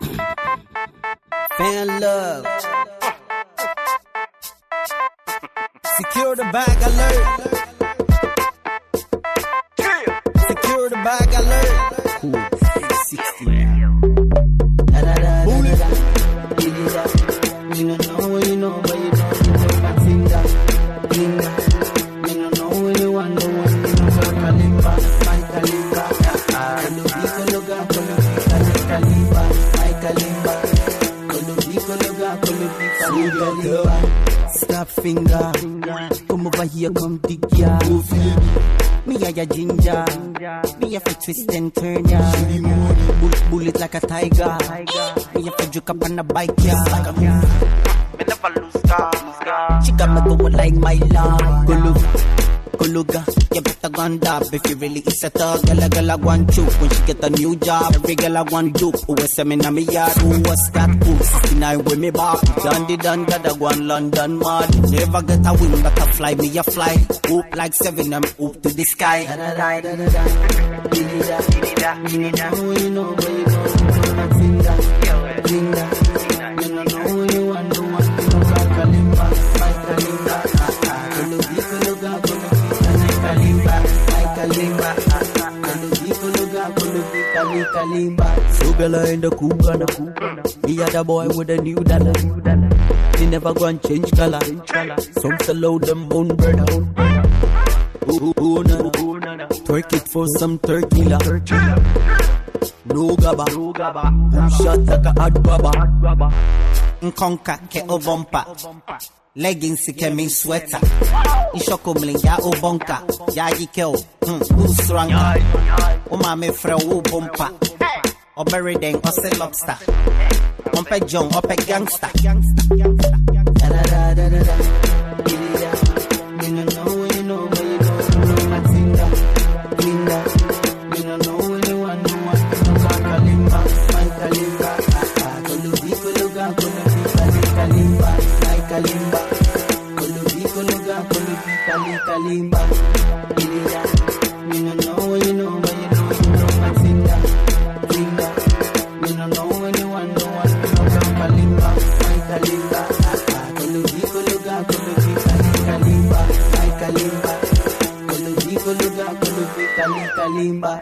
Fan love. Secure the bag alert. Stop finger. Come over here, come dig ya. Me a ya ginger. Me a fi twist and turn ya. Bull, bullet like a tiger. Me a fi juke up on a bike ya. Me never lose guard. She got me going like my love. Guluga. You better gun dab if you really is a thug. Gala gala one choke when she get a new job. Every gala one dupe. Who was me na me yard? Who was that? Who 69 with me? Done the done got a one London mud. Never get a wing but a fly me a fly. Hoop like seven I'm up to the sky. Da da da da da da. Da diddy da diddy da. You know but you know you know my. Finger. Kalimba, my kalimba. Kalimba. So girl in the cougar na. Me a boy with a new dollar. Me never go and change color. Some sell out them bone brother. Ooh, ooh, na, na. Twerk it for some turkey la. No gaba, boom shot like a hot baba. Nkonka ke obompa. Leggings ke min sweater. Ishoko mlinga obonka. Ya yikeo. Hmm, who's ranka? Uma me fre wo bompa. Oberry den ose lobster. Ompe jong, ope gangster. Da da da da da da. Diddy da. You don't know what you know, but you know you know my finger. Finger. You don't know what you want, you want, you know my kalimba, my kalimba. Kalimba. Kulubi kuluga, kulubi kali kalimba. Diddy da. You don't know you know, but you know you know my finger. Finger. You don't know what you want, you know kalimba, my kalimba. Kulubi kuluga, kulubi kali kalimba, my kalimba. Kulubi kuluga, kulubi kali kalimba.